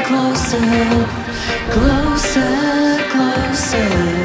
closer, closer, closer.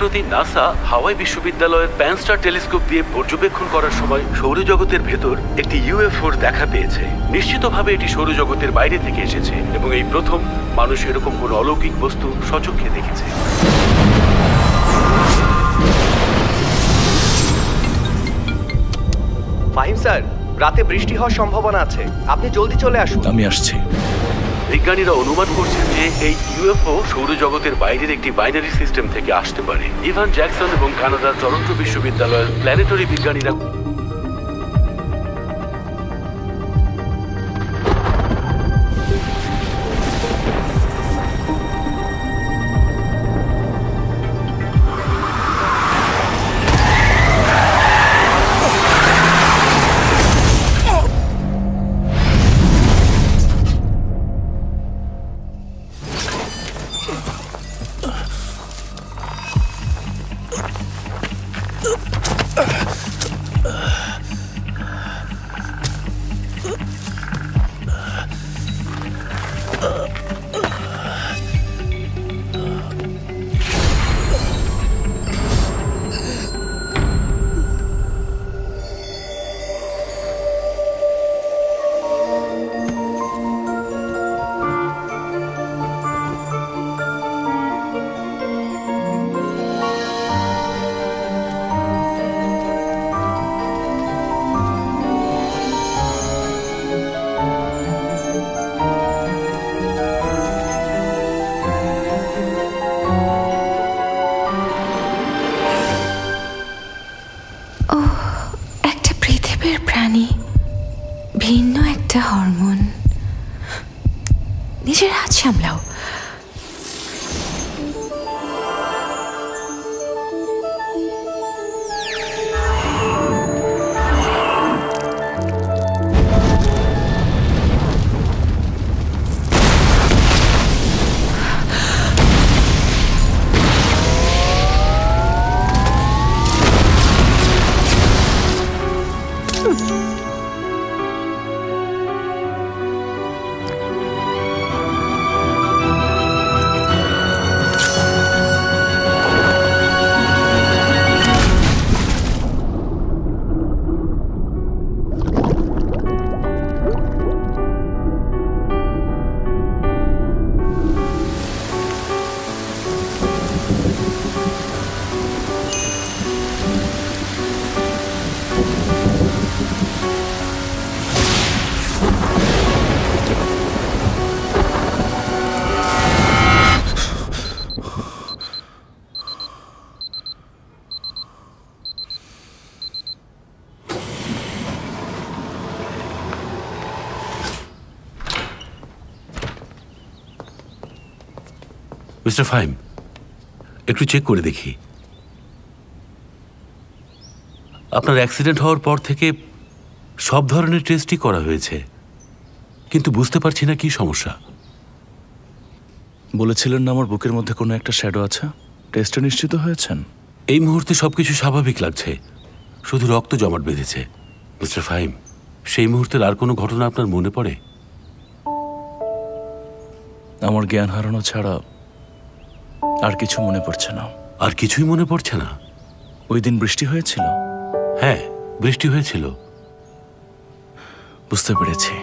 সম্প্রতি NASA Hawaii বিশ্ববিদ্যালয়ের প্যানস্টার telescope দিয়ে পর্যবেক্ষণ করার সময় সৌরজগতের ভেতর একটি ইউএফওর দেখা পেয়েছে। নিশ্চিতভাবে এটি সৌরজগতের বাইরে থেকে এসেছে এবং এই প্রথম মানুষ এরকম কোনো অলৌকিক বস্তু সচক্ষে দেখেছে। ফাহিম স্যার রাতে বৃষ্টি হওয়ার সম্ভাবনা আছে। আপনি জলদি চলে আসুন। আমি আসছি। বিজ্ঞানীরা অনুমান করছেন যে এই ইউএফও সৌরজগতের বাইরের একটি বাইনারি সিস্টেম থেকে আসতে পারে। ইভান জ্যাকসন এবং কানাডার টরন্টো বিশ্ববিদ্যালয়ের প্ল্যানেটরি বিজ্ঞানীরা মিস্টার ফাইম একটু চেক করে দেখি। আপনার অ্যাক্সিডেন্ট হওয়ার পর থেকে সব ধরনের টেস্টই করা হয়েছে কিন্তু বুঝতে পারছি না কি সমস্যা। বলেছিলেন না আমার বুকের মধ্যে কোনো একটা শ্যাডো আছে? টেস্টে নিশ্চিত হয়েছেন? এই মুহূর্তে সবকিছু স্বাভাবিক লাগছে শুধু রক্ত জমাট বেঁধেছে। মিস্টার ফাইম সেই মুহূর্তের আর কোনো ঘটনা আপনার মনে পড়ে? আমার জ্ঞান হারানো ছাড়া আর কিছু মনে পড়ছে না। আর কিছুই মনে পড়ছে না? ওই দিন বৃষ্টি হয়েছিল? হ্যাঁ বৃষ্টি হয়েছিল। বুঝতে পেরেছি।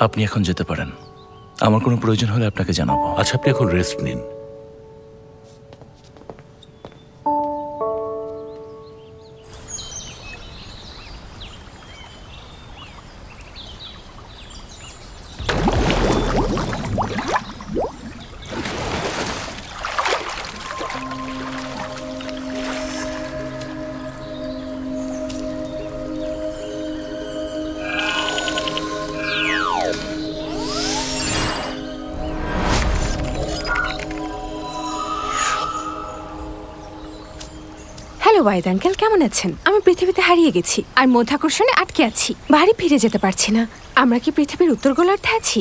আপনি এখন যেতে পারেন। আমার কোনো প্রয়োজন হলে আপনাকে জানাব। আচ্ছা আপনি এখন রেস্ট নিন। ওয়াইদ আঙ্কেল কেমন আছেন? আমি পৃথিবীতে হারিয়ে গেছি আর মধ্যাকর্ষণে আটকে আছি। বাড়ি ফিরে যেতে পারছি না। আমরা কি পৃথিবীর উত্তর গোলার্ধে আছি?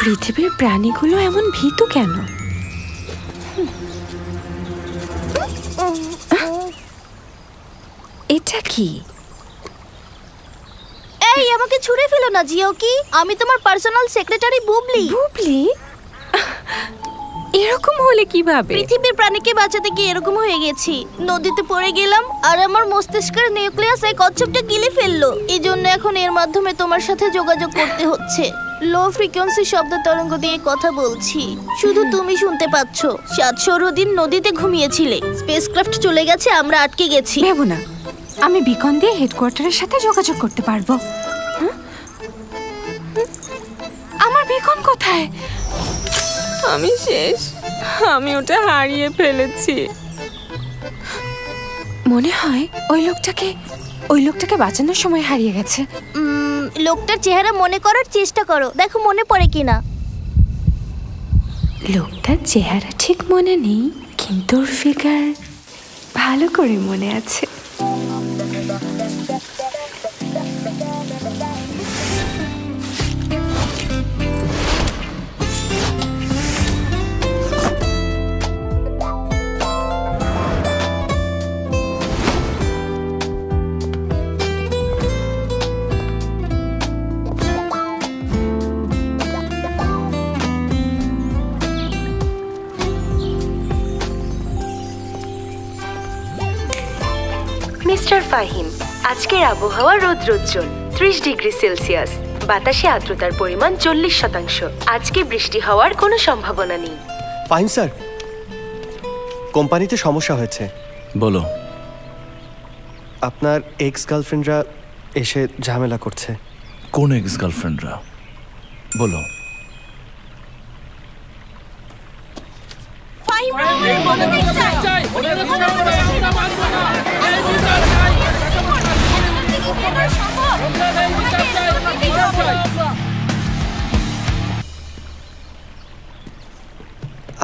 পৃথিবীর প্রাণীগুলো এমন ভীতু কেন? এটা কি? এই আমাকে ছুঁড়ে ফেলো না জিও কি? আমি তোমার পার্সোনাল সেক্রেটারি বুবলি। বুবলি? এরকম হলে কীভাবে? পৃথিবীর প্রাণীকে বাঁচাতে গিয়ে এরকম হয়ে গেছি। নদীতে পড়ে গেলাম আর আমার মস্তিষ্কের নিউক্লিয়াস এই কচ্ছপটা গিলে ফেলল। এই জন্য এখন এর মাধ্যমে তোমার সাথে যোগাযোগ করতে হচ্ছে। লো ফ্রিকোয়েন্সি শব্দ তরঙ্গ দিয়ে কথা বলছি। শুধু তুমি শুনতে পাচ্ছ। সাতশো দিন নদীতে ঘুমিয়েছিলে। স্পেসক্রাফট চলে গেছে আমরা আটকে গেছি। ভেবো না। আমি বিকন দিয়ে হেডকোয়ার্টারের সাথে যোগাযোগ করতে পারব? আমার বিকন কোথায়? আমি শেষ। আমি ওটা হারিয়ে ফেলেছি। মনে হয় ওই লোকটাকে ওই লোকটাকে বাঁচানোর সময় হারিয়ে গেছে। লোকটার চেহারা মনে করার চেষ্টা করো দেখো মনে পড়ে কিনা। লোকটার চেহারা ঠিক মনে নেই কিন্তু ওর ফিগার ভালো করে মনে আছে। আজকের আবহাওয়া রৌদ্রোজ্জ্বল ত্রিশ ডিগ্রি সেলসিয়াস। বাতাসে আর্দ্রতার পরিমাণ চল্লিশ শতাংশ। আজকে বৃষ্টি হওয়ার কোনো সম্ভাবনা নেই। ফাইন স্যার কোম্পানিতে সমস্যা হয়েছে। বলো। আপনার এক্স গার্লফ্রেন্ডরা এসে ঝামেলা করছে। কোন এক্স গার্লফ্রেন্ডরা বলো।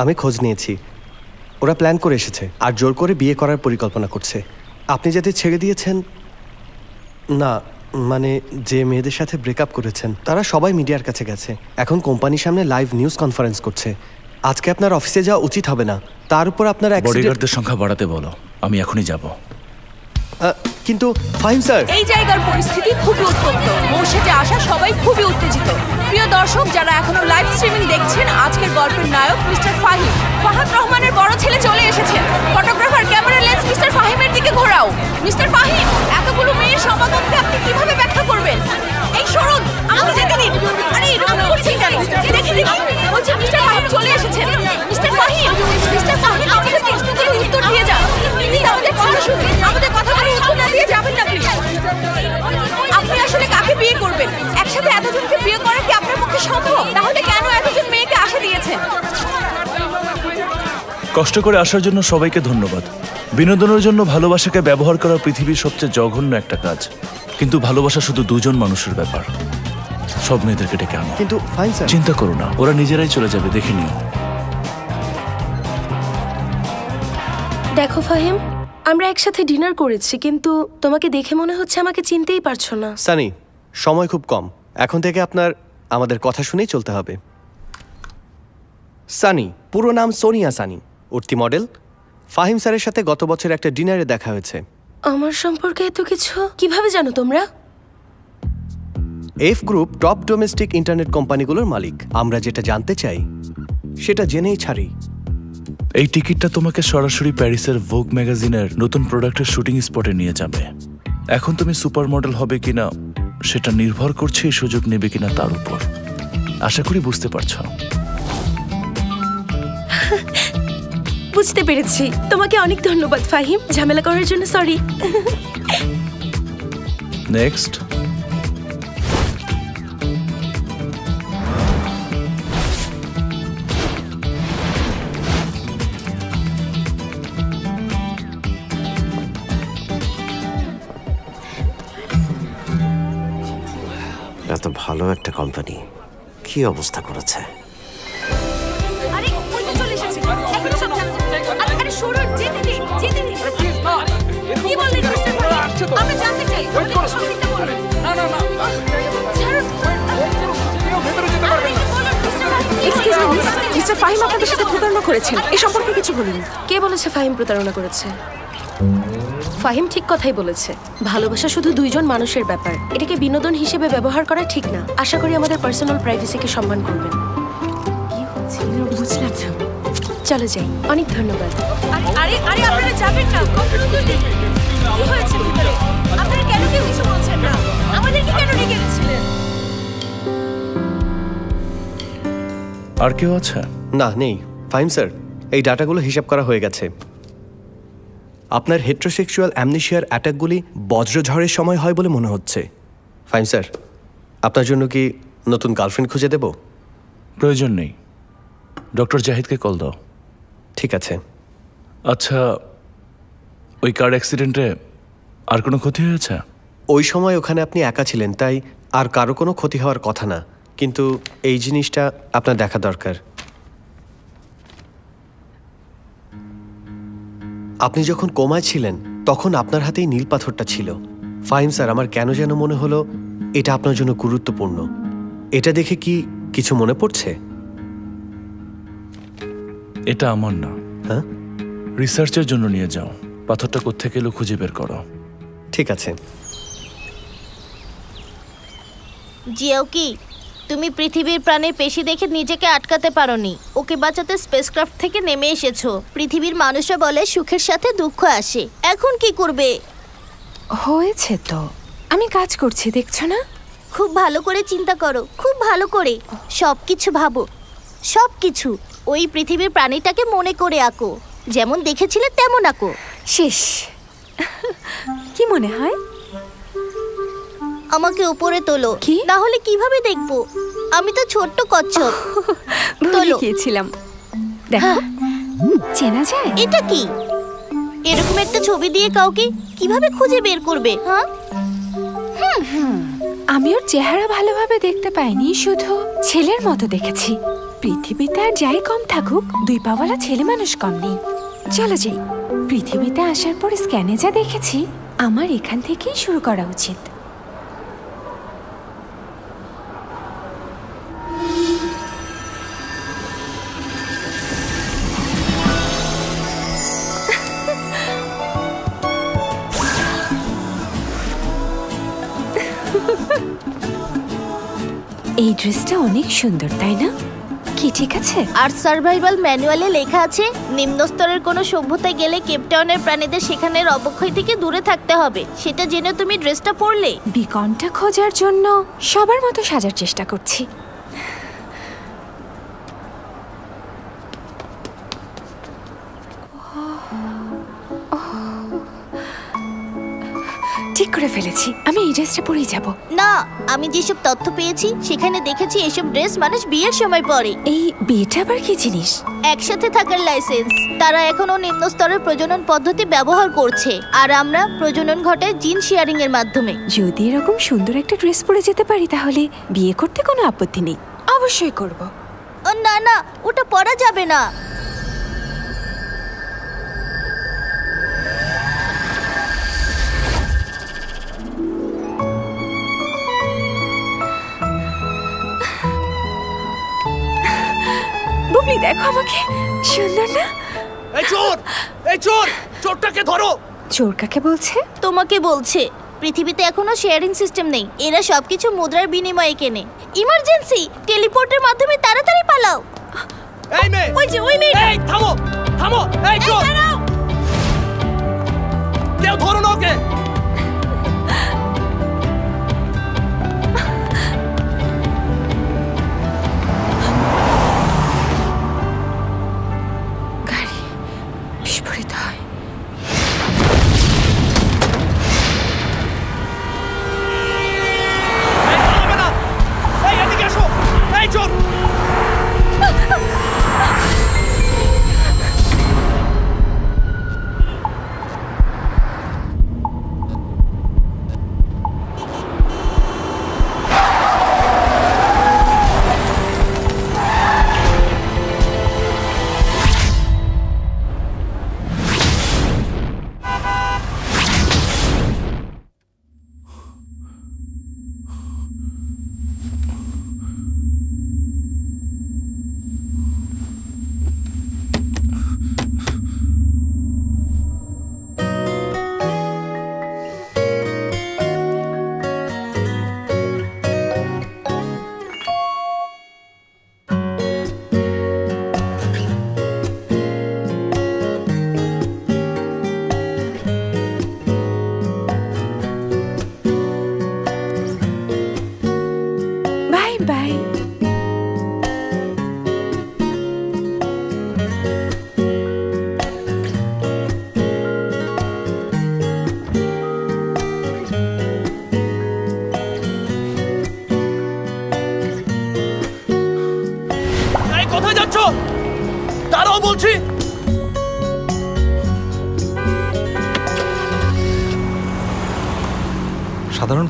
আমি খোঁজ নিয়েছি। ওরা প্ল্যান করে এসেছে আর জোর করে বিয়ে করার পরিকল্পনা করছে। আপনি যাতে ছেড়ে দিয়েছেন, না মানে যে মেয়েদের সাথে ব্রেকআপ করেছেন, তারা সবাই মিডিয়ার কাছে গেছে। এখন কোম্পানির সামনে লাইভ নিউজ কনফারেন্স করছে। আজকে আপনার অফিসে যাওয়া উচিত হবে না। তার উপর আপনার সংখ্যা বাড়াতে বলো। আমি এখনই যাব। কিন্তু ফাইন স্যার। এই জায়গার পরিস্থিতি খুবই উত্তপ্ত। মৌসেজে আসা সবাই খুবই উত্তেজিত। প্রিয় দর্শক, যারা এখনও লাইভ স্ট্রিমিং দেখছেন, আজকের গল্পের নায়ক মিস্টার ফাহিম। ফাহাদ রহমানের বড় ছেলে চলে এসেছেন ফটোগ্রাফার ক্যামেরা লেন্স মিস্টার ফাহিমের দিকে ঘোরাও। মিস্টার ফাহিম, এতগুলো মেয়ের সমাগমকে আপনি কীভাবে ব্যাখ্যা করবেন? এই সরুন আমাকে যেতে দিন আরে এরকম করছেন কেন? দেখে দিন বলছি, মিস্টার ফাহিম চলে এসেছেন। মিস্টার ফাহিম মিস্টার ফাহিম, আমাদের প্রশ্নগুলো উত্তর দিয়ে যান। প্লিজ আমাদের কথা শুনুন, আমাদের কথাগুলো কষ্ট করে আসার জন্য সবাইকে ধন্যবাদ। বিনোদনের জন্য ভালোবাসাকে ব্যবহার করা পৃথিবীর সবচেয়ে জঘন্য একটা কাজ। কিন্তু ভালোবাসা শুধু দুজন মানুষের ব্যাপার। সব মেয়েদেরকে ডেকে আনো। কিন্তু ফাইন চিন্তা করো না ওরা নিজেরাই চলে যাবে দেখে নিও। দেখো ফাহিম আমরা একসাথে ডিনার করেছি কিন্তু তোমাকে দেখে মনে হচ্ছে আমাকে চিনতেই পারছ না। সানি সময় খুব কম। এখন থেকে আপনার আমাদের কথা শুনেই চলতে হবে। সানি পুরো নাম সোনিয়া সানি। উঠতি মডেল। ফাহিম স্যারের সাথে গত বছর একটা ডিনারে দেখা হয়েছে। আমার সম্পর্কে এত কিছু? কীভাবে জানো তোমরা? F group top domestic internet কোম্পানিগুলোর মালিক। আমরা যেটা জানতে চাই সেটা জেনেই ছাড়ি। এই টিকিটটা তোমাকে সরাসরি প্যারিসের ভোগ ম্যাগাজিনের নতুন প্রোডাক্টের শুটিং স্পটে নিয়ে যাবে। এখন তুমি সুপার মডেল হবে কিনা সেটা নির্ভর করছে এই সুযোগ নেবে কিনা তার উপর। আশা করি বুঝতে পারছ। বুঝতে পেরেছি। তোমাকে অনেক ধন্যবাদ ফাহিম। ঝামেলা করার জন্য সরি নেক্সট এত ভালো একটা কোম্পানি কি অবস্থা করেছে? মিস্টার ফাহিম। আপনাদের সাথে প্রতারণা করেছেন। এ সম্পর্কে কিছু বলুন। কে বলেছে ফাহিম প্রতারণা করেছে? ফাহিম ঠিক কথাই বলেছে। ভালোবাসা শুধু দুইজন মানুষের ব্যাপার। এটাকে বিনোদন হিসেবে ব্যবহার করা ঠিক না। আশা করি আমাদের পার্সোনাল প্রাইভেসিকে সম্মান করবেন। কি বুঝলাম না। চলে যাই। অনেক ধন্যবাদ। আরে আরে আরে আপনারা যাবেন না। কখনো তো কি হয়েছে? আর কেউ আছে? না নেই। Fine sir. এই ডাটাগুলো হিসাব করা হয়ে গেছে। আপনার হেট্রোসেক্সুয়াল অ্যামনিশিয়ার অ্যাটাকগুলি বজ্রঝড়ের সময় হয় বলে মনে হচ্ছে। Fine sir. আপনার জন্য কি নতুন গার্লফ্রেন্ড খুঁজে দেব? প্রয়োজন নেই। ডক্টর জাহিদকে কল দাও। ঠিক আছে। আচ্ছা ওই কার অ্যাক্সিডেন্টে আর কোনো ক্ষতি হয়েছে? ওই সময় ওখানে আপনি একা ছিলেন তাই আর কারও কোনো ক্ষতি হওয়ার কথা না। কিন্তু এই জিনিসটা আপনার দেখা দরকার। আপনি যখন কোমায় ছিলেন তখন আপনার হাতেই নীল পাথরটা ছিল। ফাইন স্যার আমার কেন যেন মনে হলো এটা আপনার জন্য গুরুত্বপূর্ণ। এটা দেখে কি কিছু মনে পড়ছে? এটা আমার না। হ্যাঁ? রিসার্চের জন্য নিয়ে যাও। পাথরটা কোত্থেকে এলো খুঁজে বের করো। ঠিক আছে। জিয়াও কি? তুমি পৃথিবীর প্রাণের পেশি দেখে নিজেকে আটকাতে পারোনি। ওকে বাঁচাতে স্পেসক্রাফট থেকে নেমে এসেছ। পৃথিবীর মানুষরা বলে সুখের সাথে দুঃখ আসে। এখন কি করবে? হয়েছে তো। আমি কাজ করছি দেখছ না? খুব ভালো করে চিন্তা করো খুব ভালো করে। সব কিছু ভাবো। সব কিছু ওই পৃথিবীর প্রাণীটাকে মনে করে আঁকো। যেমন দেখেছিলে তেমন আঁকো। শেষ। কি মনে হয়? আমাকে উপরে তোলো। কি? না হলে কীভাবে দেখব? আমি তো ছোট্ট কচ্ছপ। ভুলে তোলো। গিয়েছিলাম। দেখো চেনা যায়? এটা কি? এরকম একটা ছবি দিয়ে কাউকে কীভাবে খুঁজে বের করবে হ্যাঁ? আমি ওর চেহারা ভালোভাবে দেখতে পাইনি শুধু ছেলের মতো দেখেছি। পৃথিবীতে আর যাই কম থাকুক দুই পাওয়ালা ছেলে মানুষ কম নেই। চলো যাই। পৃথিবীতে আসার পর স্ক্যানে যা দেখেছি আমার এখান থেকেই শুরু করা উচিত। এই ড্রেসটা অনেক সুন্দর তাই না? কি ঠিক আছে? আর সার্ভাইভাল ম্যানুয়ালে লেখা আছে নিম্ন স্তরের কোনো সভ্যতায় গেলে কেপটাউনের প্রাণীদের সেখানের অবক্ষয় থেকে দূরে থাকতে হবে। সেটা জেনে তুমি ড্রেসটা পরলে? বিকনটা খোঁজার জন্য সবার মতো সাজার চেষ্টা করছি। ঠিক করে ফেলেছি। আমি এই ড্রেসটা পরেই যাব। না আমি যেসব তথ্য পেয়েছি সেখানে দেখেছি এসব ড্রেস মানুষ বিয়ের সময় পরে। এই বিয়েটা আবার কি জিনিস? একসাথে থাকার লাইসেন্স তারা এখনও নিম্ন স্তরের প্রজনন পদ্ধতি ব্যবহার করছে। আর আমরা প্রজনন ঘটাই জিন শেয়ারিং এর মাধ্যমে। যদি এরকম সুন্দর একটা ড্রেস পরে যেতে পারি তাহলে বিয়ে করতে কোনো আপত্তি নেই। অবশ্যই করব। ও, না না ওটা পরা যাবে না। বুবলি দেখো আমাকে। সুন্দর না? এই চোর! এই চোর! চোরটাকে ধরো! চোর কাকে বলছে? তোমাকে বলছে পৃথিবীতে এখনও শেয়ারিং সিস্টেম নেই। এরা সবকিছু মুদ্রার বিনিময়ে কেনে। ইমার্জেন্সি টেলিপোর্টের মাধ্যমে তাড়াতাড়ি পালাও। এই মেয়ে! ওই যে ওই মেয়েটা। এই থামো! থামো! এই, চোর! কেউ ধরো না ওকে!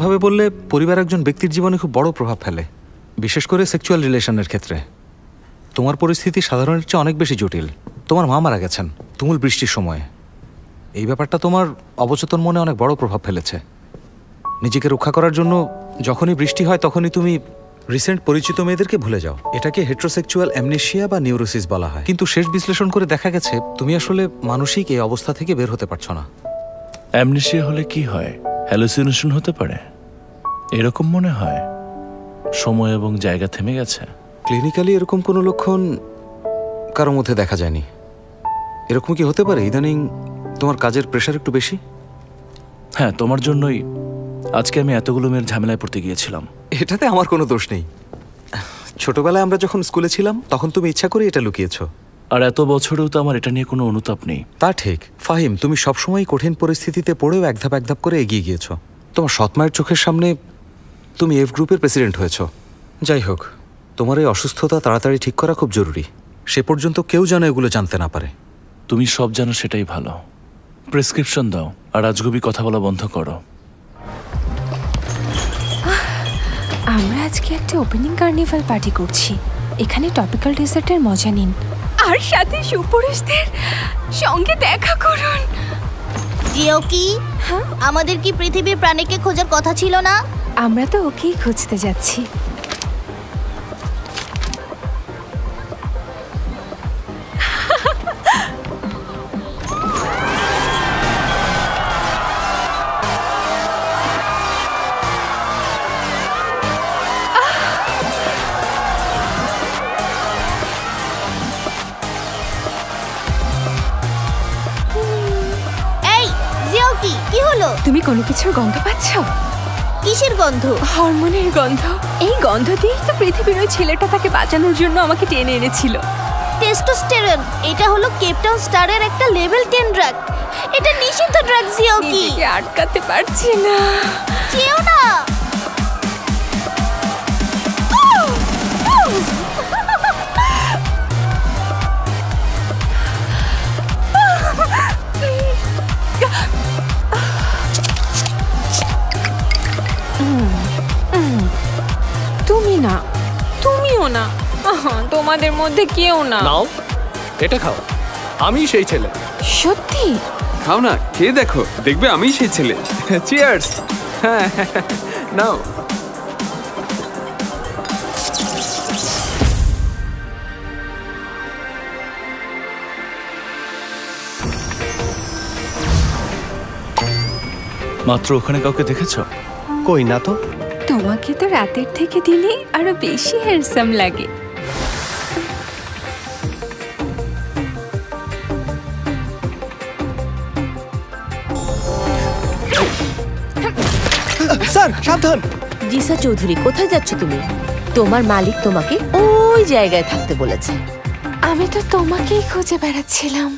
সাধারণভাবে বললে পরিবার একজন ব্যক্তির জীবনে খুব বড় প্রভাব ফেলে, বিশেষ করে সেক্সুয়াল রিলেশনের ক্ষেত্রে। তোমার পরিস্থিতি সাধারণের চেয়ে অনেক বেশি জটিল। তোমার মা মারা গেছেন, তুমুল বৃষ্টির সময়ে। এই ব্যাপারটা তোমার অবচেতন মনে অনেক বড় প্রভাব ফেলেছে। নিজেকে রক্ষা করার জন্য যখনই বৃষ্টি হয়, তখনই তুমি রিসেন্ট পরিচিত মেয়েদেরকে ভুলে যাও। এটাকে হেট্রোসেক্সুয়াল অ্যামনেশিয়া বা নিউরোসিস বলা হয়। কিন্তু শেষ বিশ্লেষণ করে দেখা গেছে, তুমি আসলে মানসিক এই অবস্থা থেকে বের হতে পারছ না। অ্যামনেশিয়া হলে কি হয়? হ্যালুসিনেশন হতে পারে? এরকম মনে হয়? সময় এবং জায়গা থেমে গেছে। ক্লিনিক্যালি এরকম কোনো লক্ষণ কারোর মধ্যে দেখা যায়নি। এরকম কি হতে পারে? ইদানিং তোমার কাজের প্রেশার একটু বেশি? হ্যাঁ তোমার জন্যই আজকে আমি এতগুলো মেয়ের ঝামেলায় পড়তে গিয়েছিলাম। এটাতে আমার কোনো দোষ নেই। ছোটবেলায় আমরা যখন স্কুলে ছিলাম তখন তুমি ইচ্ছা করে এটা লুকিয়েছো। আর এত বছরেও তো আমার এটা নিয়ে কোনো অনুতাপ নেই। তা ঠিক। ফাহিম তুমি সবসময় কঠিন পরিস্থিতিতে পড়েও এক ধাপ এক ধাপ করে এগিয়ে গিয়েছো। তোমার সৎমায়ের চোখের সামনে তুমি এফ গ্রুপের প্রেসিডেন্ট হয়েছো। যাই হোক তোমার এই অসুস্থতা তাড়াতাড়ি ঠিক করা খুব জরুরি। সে পর্যন্ত কেউ যেন এগুলো জানতে না পারে। তুমি সব জানো সেটাই ভালো। প্রেসক্রিপশন দাও আর আজগুবি কথা বলা বন্ধ করো। আমরা আজকে একটা ওপেনিং কার্নিভাল পার্টি করছি। এখানে টপিক্যাল ডেজার্টের মজা নিন। আর সাথে সুপুরুষদের সঙ্গে দেখা করুন। জিও কি? আমাদের কি পৃথিবীর প্রাণীকে খোঁজার কথা ছিল না? আমরা তো ওকেই খুঁজতে যাচ্ছি। কোনো কিছুর গন্ধ পাচ্ছ? কিসের গন্ধ? হরমোনের গন্ধ। এই গন্ধ দিয়েই তো পৃথিবীর ওই ছেলেটা তাকে বাঁচানোর জন্য আমাকে টেনে এনেছিল। টেস্টোস্টেরন এটা হলো কেপটাউন স্টারের একটা লেভেল টেন ড্রাগ। এটা নিষিদ্ধ ড্রাগ জিও কি? আটকাতে পারছি না। কেউ না। না। তোমাদের মধ্যে কেউ না। নাও এটা খাও। আমি সেই ছেলে। সত্যি? খাও না খেয়ে দেখো। দেখবে আমি সেই ছেলে। চিয়ার্স নাও। মাত্র ওখানে কাউকে দেখেছ? কই না তো? তোমাকে তো রাতের থেকে দিনে আরও বেশি হ্যান্ডসাম লাগে। স্যার সাবধান। জিসা চৌধুরী কোথায় যাচ্ছ তুমি? তোমার মালিক তোমাকে ওই জায়গায় থাকতে বলেছে। আমি তো তোমাকেই খুঁজে বেড়াচ্ছিলাম।